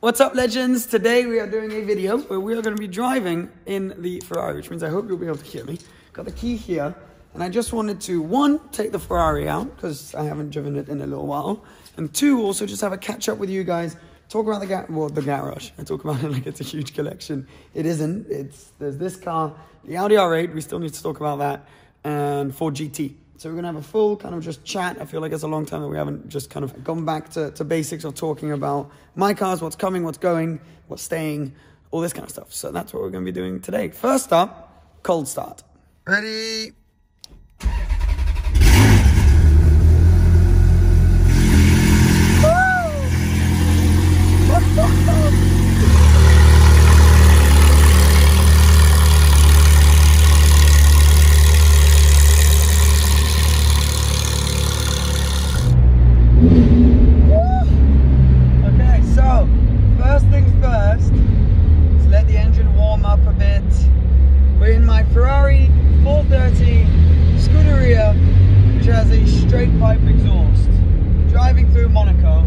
What's up, legends? Today we are doing a video where we are going to be driving in the Ferrari, which means I hope you'll be able to hear me. Got the key here, and I just wanted to, one, take the Ferrari out, because I haven't driven it in a little while, and two, also just have a catch up with you guys, talk about the, ga- well, the garage. I talk about it like it's a huge collection. It isn't. It's There's this car, the Audi R8, we still need to talk about that, and Ford GT. So we're gonna have a full kind of just chat. I feel like it's a long time that we haven't just kind of gone back to, to basics of talking about my cars, what's coming, what's going, what's staying, all this kind of stuff. So that's what we're gonna be doing today. First up, cold start. Ready? Okay, so first things first, let's let the engine warm up a bit. We're in my Ferrari 430 Scuderia, which has pipe exhaust. Driving through Monaco.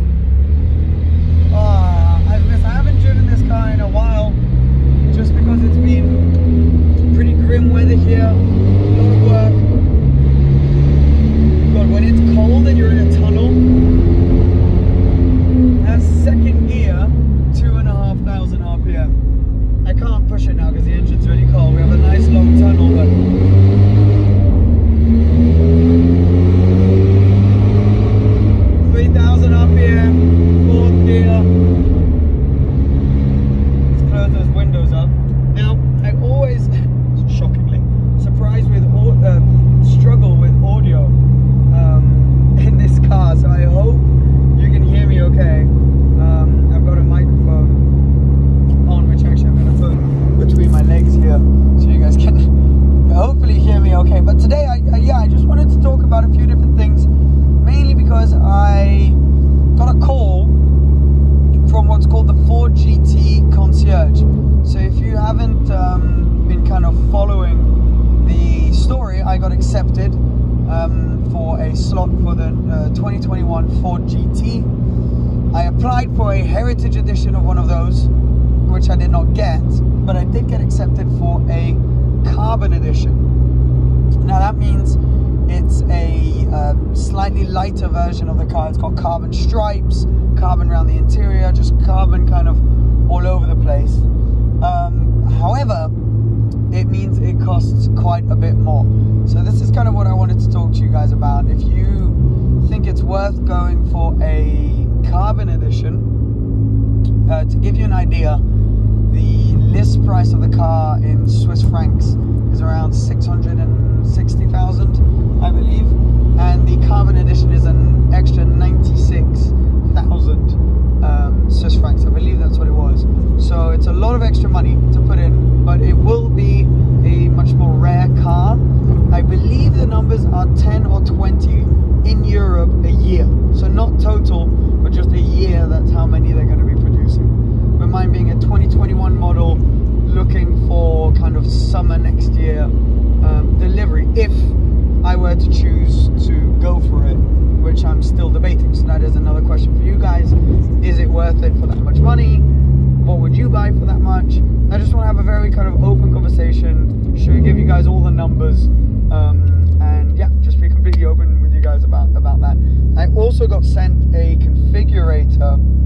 Ah, I miss, I haven't driven this car in a while, just because it's been pretty grim weather here, a lot of work. God, when it's cold and you're in a tunnel, that's second gear, two and a half thousand RPM. I can't push it now because the engine's really cold. We have a nice long tunnel, but. 3,000 RPM, fourth gear. Let's close those windows up. Now, I always, shockingly, surprised with, au- uh, struggle with audio um, in this car, so I hope you can hear me okay. Um, I've got a microphone on, which actually I'm going to put between my legs here, so you guys can hopefully hear me okay. But today, I, I, yeah, I just wanted to talk about a few different things, mainly because I got a call from what's called the Ford GT Concierge. So if you haven't um, been kind of following the story, I got accepted um, for a slot for the uh, 2021 Ford GT. I applied for a Heritage Edition of one of those, which I did not get, but I did get accepted for a Carbon Edition. Now that means it's a um, slightly lighter version of the car. It's got carbon stripes, carbon around the interior, just carbon kind of all over the place. Um, however, it means it costs quite a bit more. So this is kind of what I wanted to talk to you guys about. If you think it's worth going for a carbon edition, uh, to give you an idea, the list price of the car in Swiss francs is around 660,000, I believe, and the carbon edition is an extra 96,000 um, Swiss francs. I believe that's what it was. So it's a lot of extra money to put in, but it will be a much more rare car. I believe the numbers are 10 or 20 in Europe a year. So not total, but just a year, that's how many they're going to be producing. With mine being a 2021 model, looking for kind of summer next year um, delivery if I were to choose to go for it, which I'm still debating. So that is another question for you guys. Is it worth it for that much money? What would you buy for that much? I just want to have a very kind of open conversation, show give you guys all the numbers, um, and yeah, just be completely open with you guys about about that. I also got sent a configurator.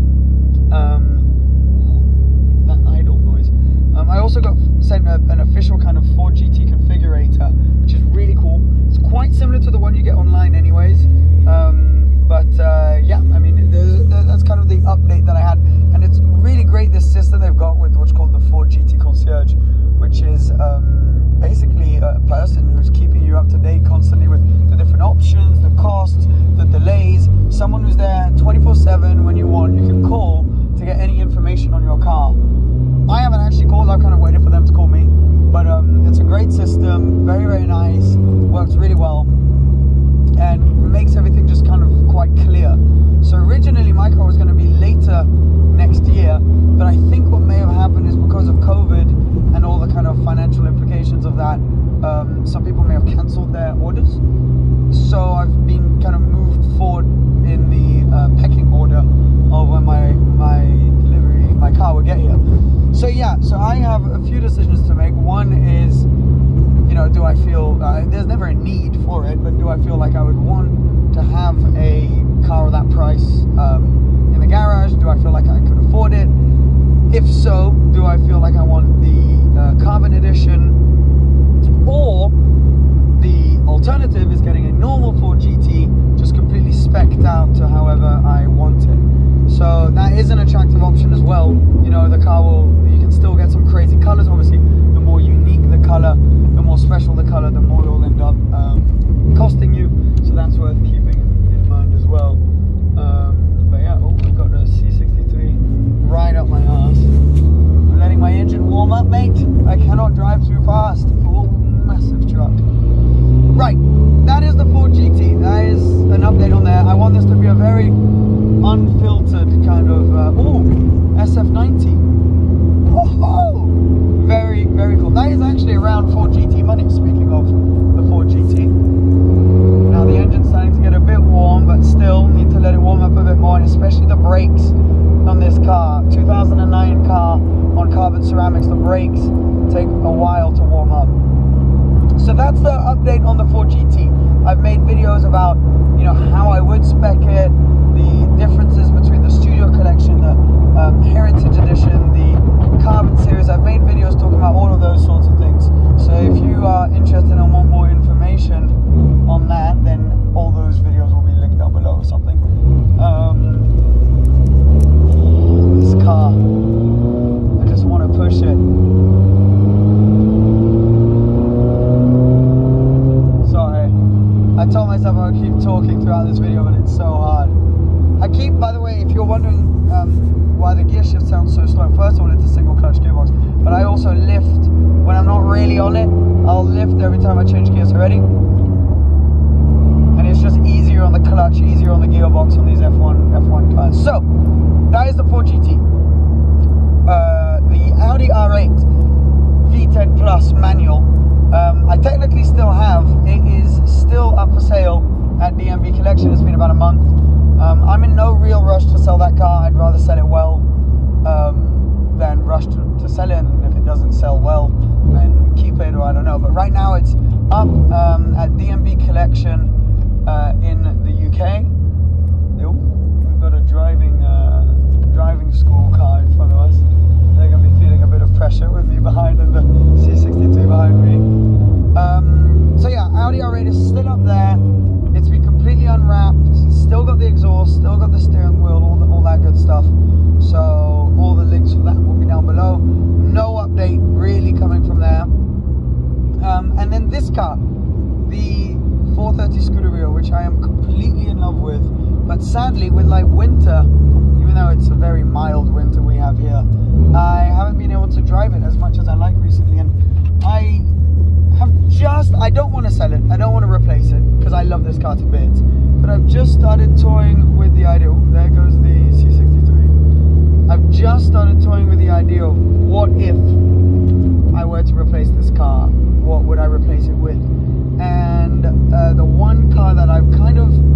Very very nice. Works really well, and makes everything just kind of quite clear. So originally my car was going to be later next year, but I think what may have happened is because of COVID and all the kind of financial implications of that, um, some people may have cancelled their orders. So I've been kind of moved forward in the uh, pecking order of when my my delivery, my car will get here. So yeah, so I have a few decisions to make. One is, you know, do I feel uh, there's never a need for it, but do I feel like I would want to have a car of that price um, in the garage? Do I feel like I could afford it? If so, do I feel like I want the uh, carbon edition or the alternative is getting a normal Ford GT just completely specced out to however I want it. So that is an attractive option as well. You know, the car will, you can still get some crazy colors. Obviously, color, the more special the color, the more it will end up um, costing you. So that's worth keeping in, in mind as well. Um, but yeah, oh, I've got the C63 right up my ass. I'm letting my engine warm up, mate. I cannot drive too fast. Oh, massive truck. Right, that is the Ford GT. That is an update on there. I want this to be a very unfiltered kind of, uh, oh, SF90. Whoa! Very, very cool. That is actually around Ford GT money, I told myself I would keep talking throughout this video, but it's so hard. I keep, by the way, if you're wondering um, why the gear shift sounds so slow, first of all, it's a single clutch gearbox, but I also lift when I'm not really on it. I'll lift every time I change gears already. And it's just easier on the clutch, easier on the gearbox on these F1 F1 cars. So, that is the Ford GT. Collection uh, in the UK. Ooh, we've got a driving uh, driving school car in front of us. They're going to be feeling a bit of pressure with me behind and the C62 behind me. Um, so yeah, Audi R8 is still up there. It's been completely unwrapped. Still got the exhaust, still got the steering wheel, all, the, all that good stuff. So all the links for that will be down below. No update really coming from there. Um, and then this car, the 430 Scuderia, which I am completely in love with. But sadly, with like winter, even though it's a very mild winter we have here, I haven't been able to drive it as much as I like recently. And I have just, I don't want to sell it. I don't want to replace it because I love this car to bits. But I've just started toying with the idea. Oh, there goes the C63. I've just started toying with the idea of what if I were to replace this car, what would I replace it with? And uh, the one car that I've kind of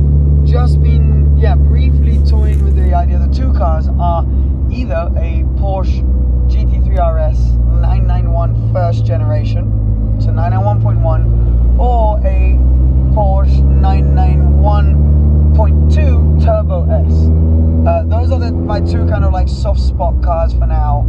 just been, yeah, briefly toying with the idea, the two cars are either a Porsche GT3 RS 991 first generation, so 991.1, or a Porsche 991.2 Turbo S. Uh, those are the, my two kind of like soft spot cars for now,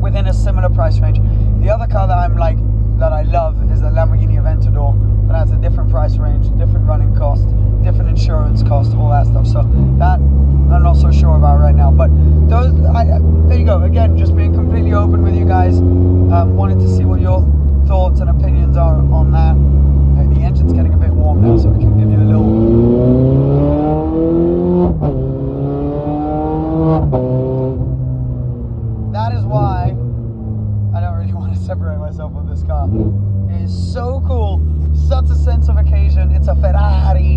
within a similar price range. The other car that I'm like that I love is the Lamborghini Aventador, but that's a different price range, different running cost, different insurance cost, all that stuff. So that I'm not so sure about right now. But those, I, there you go. Again, just being completely open with you guys. Um, wanted to see what your thoughts and opinions are on that. Uh, the engine's getting a bit warm now, so we can give you a little. That is why I don't really want to separate myself from this car. It is so cool, such a sense of occasion. It's a Ferrari.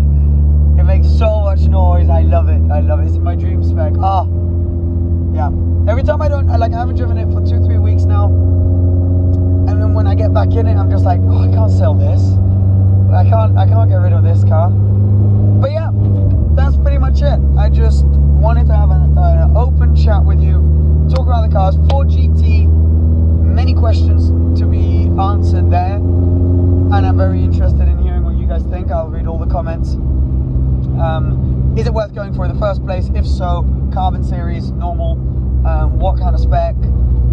It makes so much noise. I love it. I love it. It's my dream spec. Ah, yeah. Every time I don't, I like, I haven't driven it for two, three weeks now. And then when I get back in it, I'm just like, oh, I can't sell this. I can't, I can't get rid of this car. But yeah, that's pretty much it. I just wanted to have an, an open chat with you, talk about the cars. Ford GT answered there. And I'm very interested in hearing what you guys think. I'll read all the comments. Um, is it worth going for in the first place? If so, carbon series, normal. Um, what kind of spec?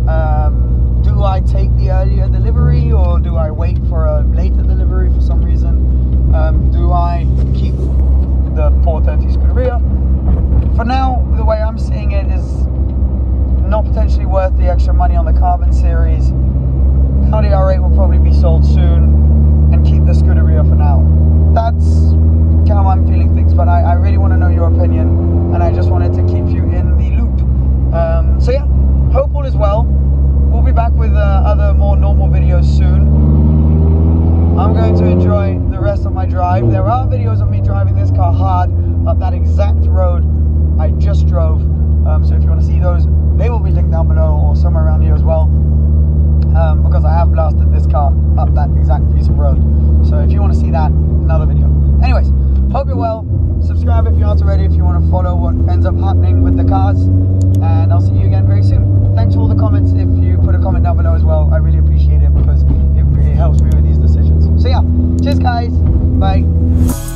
Um, do I take the earlier delivery or do I wait for a later delivery for some reason? Um, do I keep the 430 Scuderia? For now, the way I'm seeing it is not potentially worth the extra money on the carbon series Audi R8 will probably be sold soon and keep the Scuderia for now. That's how I'm feeling things, but I, I really want to know your opinion and I just wanted to keep you in the loop. Um, so yeah, hope all is well. We'll be back with uh, other more normal videos soon. I'm going to enjoy Bye.